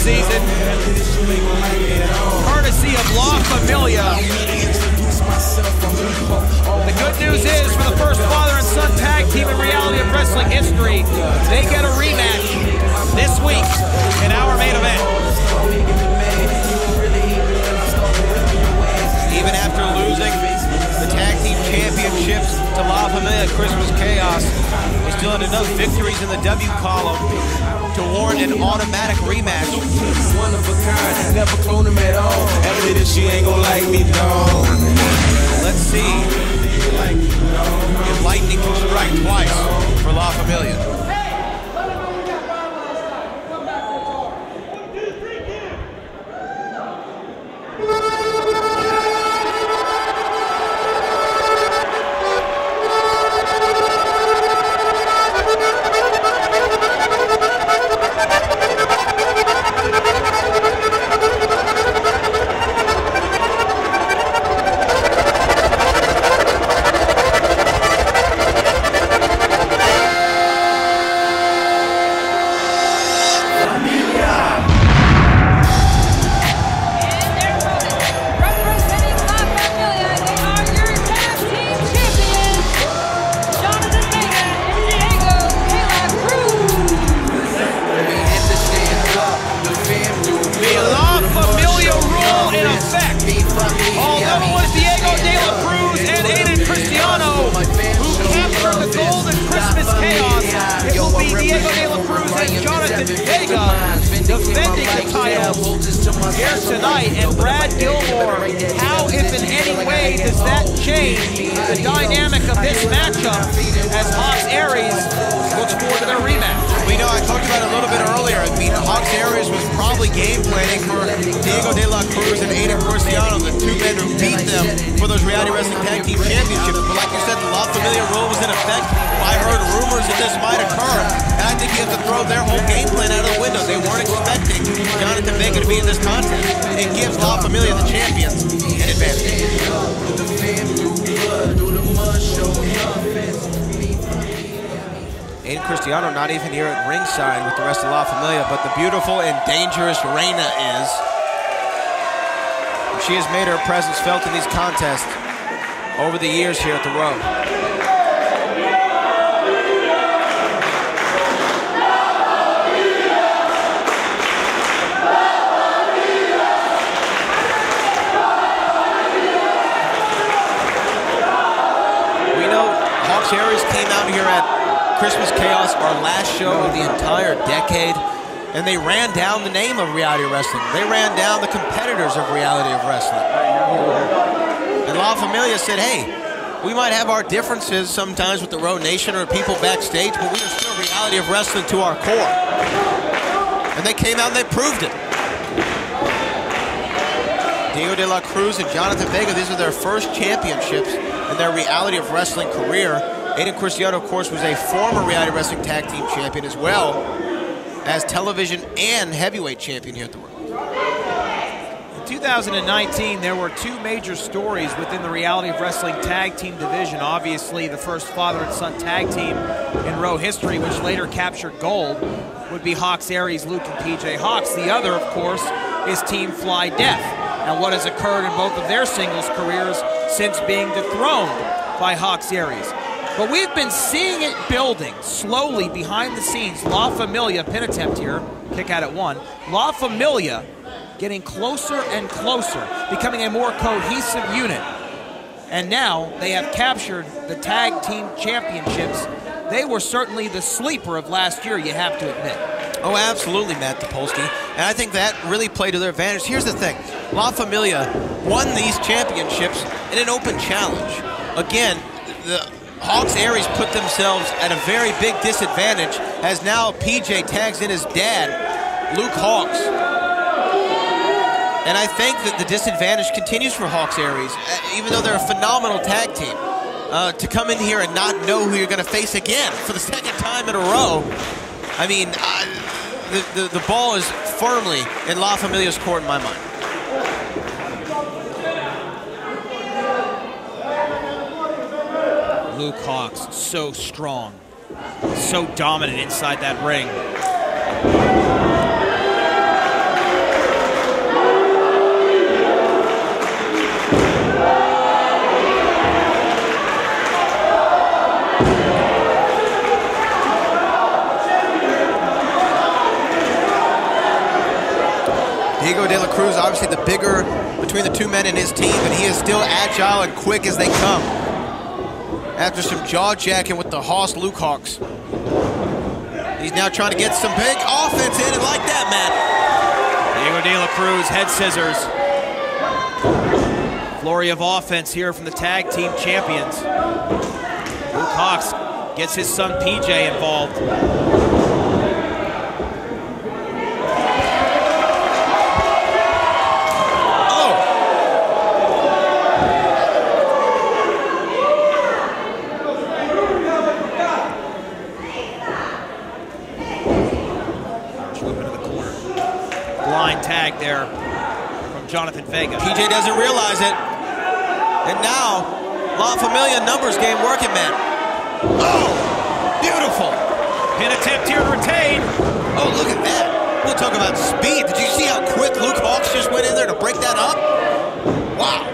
season, courtesy of La Familia. The good news is, for the first father and son tag team in reality of wrestling history, they get a rematch this week in our main event. Even after losing the tag team championships to La Familia Christmas Chaos, they still had enough victories in the W column to warrant an automatic rematch. One of a kind, never clone him at all. Evidently she ain't gonna like me, no. Let's see if lightning can strike twice for La Familia. Here tonight. And Brad Gilmore, how, if in any way, does that change the dynamic of this matchup as Hawx Aerie looks forward to their rematch? We know I talked about it a little bit earlier. I mean, Hawx Aerie was probably game planning for Diego De La Cruz and Aiden Cristiano, the two men who beat them for those reality wrestling tag team championships. But like said, the La Familia rule was in effect. I heard rumors that this might occur, and I think you have to throw their whole game plan out of the window. They weren't expecting Jonathan Vega to be in this contest. It gives La Familia, the champions, an advantage. Aiden Cristiano not even here at ringside with the rest of La Familia, but the beautiful and dangerous Reina is. She has made her presence felt in these contests over the years here at the Row. Aerie came out here at Christmas Chaos, our last show of the entire decade, and they ran down the name of reality wrestling. They ran down the competitors of reality of wrestling. And La Familia said, hey, we might have our differences sometimes with the Road Nation or people backstage, but we are still reality of wrestling to our core. And they came out and they proved it. Diego De La Cruz and Jonathan Vega, these are their first championships in their reality of wrestling career. Aiden Cristiano, of course, was a former reality wrestling tag team champion as well as television and heavyweight champion here at the World. In 2019, there were two major stories within the reality of wrestling tag team division. Obviously, the first father and son tag team in Row history, which later captured gold, would be Hawx Aerie, Luke, and PJ Hawx. The other, of course, is Team Fly Death, and what has occurred in both of their singles careers since being dethroned by Hawx Aerie. But we've been seeing it building slowly behind the scenes. La Familia, pin attempt here, kick out at one. La Familia getting closer and closer, becoming a more cohesive unit. And now they have captured the tag team championships. They were certainly the sleeper of last year, you have to admit. Oh, absolutely, Matt Topolsky. And I think that really played to their advantage. Here's the thing La Familia won these championships in an open challenge. Again, the Hawx Aerie put themselves at a very big disadvantage as now PJ tags in his dad, Luke Hawx. And I think that the disadvantage continues for Hawx Aerie, uh, even though they're a phenomenal tag team. Uh, to come in here and not know who you're going to face again for the second time in a row. I mean, uh, the, the, the ball is firmly in La Familia's court in my mind. Luke Hawx so strong, so dominant inside that ring. Diego De La Cruz, obviously the bigger between the two men in his team, and he is still agile and quick as they come. After some jaw jacking with the Hoss Luke Hawx. He's now trying to get some big offense in, and like that, Matt. Diego De La Cruz, head scissors. Flurry of offense here from the tag team champions. Luke Hawx gets his son PJ involved. Oh, Move into the corner. Blind tag there from Jonathan Vega. PJ doesn't realize it. And now, La Familia numbers game working, man. Oh, beautiful. Pin attempt here to retain. Oh, look at that. We'll talk about speed. Did you see how quick Luke Hawx just went in there to break that up? Wow.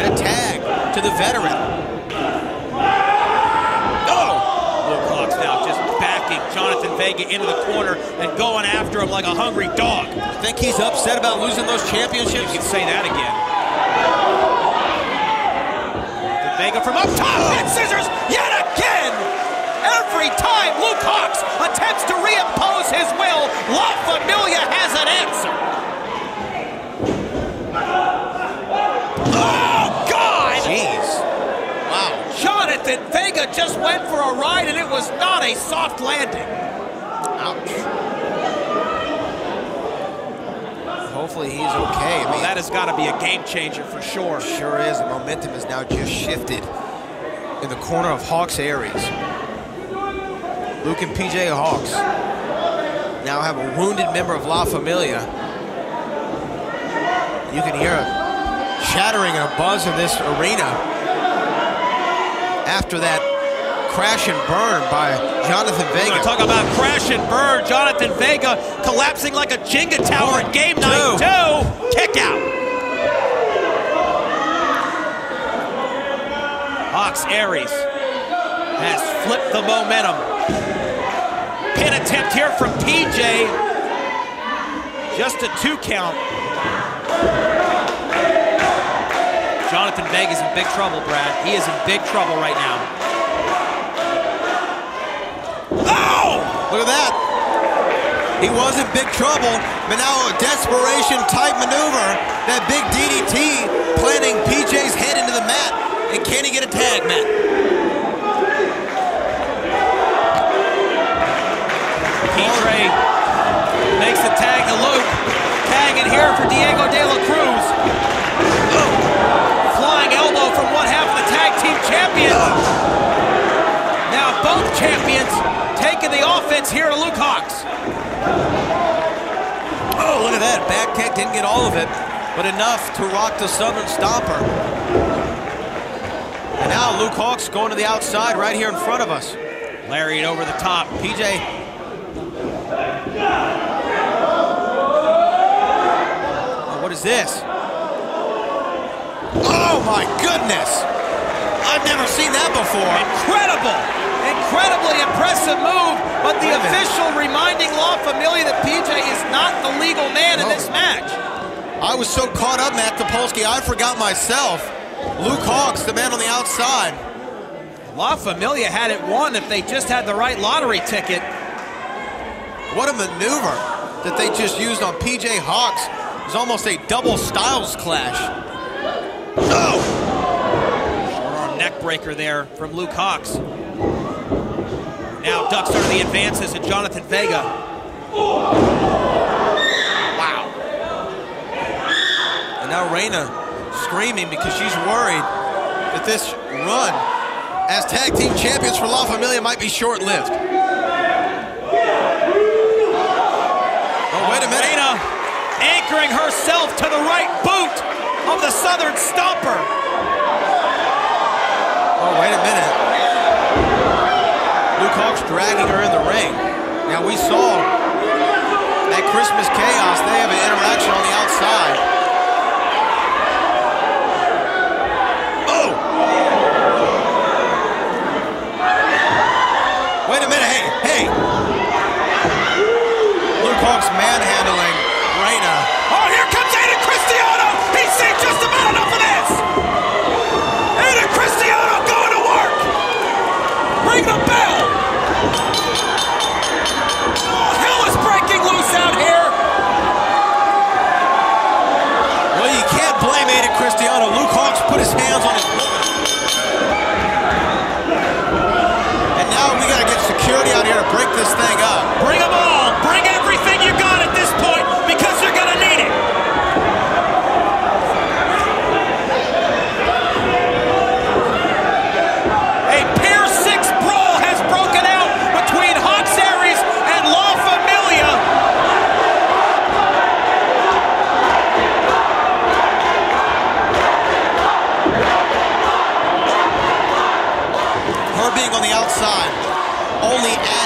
And a tag to the veteran. Oh, Luke Hawx now just backing Jonathan Vega into the corner and going after him like a hungry dog. think he's upset about losing those championships? You can say that again. The Vega from up top, and scissors yet again. Every time Luke Hawx attempts to reimpose his will, La Familia has an answer. Oh, God! Jeez. Wow. Jonathan Vega just went for a ride, and it was not a soft landing. Ouch. Hopefully he's okay. I Well, mean, that has got to be a game changer for sure. sure is. The momentum has now just shifted in the corner of Hawx Aerie. Luke and PJ Hawx now have a wounded member of La Familia. You can hear a shattering and a buzz in this arena after that crash and burn by Jonathan Vega. talk about crash and burn. Jonathan Vega collapsing like a Jenga tower in game night two. two. Kick out. Hawx Aerie has flipped the momentum. Pin attempt here from PJ. Just a two count. Jonathan Vega's in big trouble, Brad. He is in big trouble right now. Look at that. He was in big trouble, but now a desperation type maneuver. That big DDT planting PJ's head into the mat. And can he get a tag, Matt? Petre makes the tag to Luke. Tag in here for Diego De La Cruz. Offense here to Luke Hawx. Oh, look at that. Back kick didn't get all of it, but enough to rock the Southern Stomper. And now Luke Hawx going to the outside right here in front of us. Lariat over the top. PJ. What is this? Oh my goodness! I've never seen that before. Incredible, incredibly impressive move, but the Wait a minute. official reminding La Familia that PJ is not the legal man in this match. I was so caught up, Matt Topolsky, I forgot myself. Luke Hawx, the man on the outside. La Familia had it won if they just had the right lottery ticket. What a maneuver that they just used on PJ Hawx. It was almost a double styles clash. Oh! Forearm neck breaker there from Luke Hawx. Now ducks under the advances and Jonathan Vega. Wow. And now Reina screaming because she's worried that this run as tag team champions for La Familia might be short-lived. Oh, wait a minute. Reina anchoring herself to the right boot of the Southern Stomper. Oh, wait a minute. Luke Hawx dragging her in the ring. Now we saw at Christmas Chaos, they have an interaction on the outside.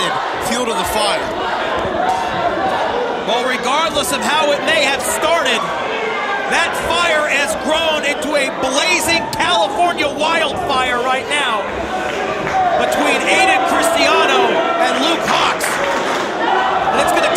added fuel to the fire. Well, regardless of how it may have started, that fire has grown into a blazing California wildfire right now between Aiden Cristiano and Luke Hawx. And it's going to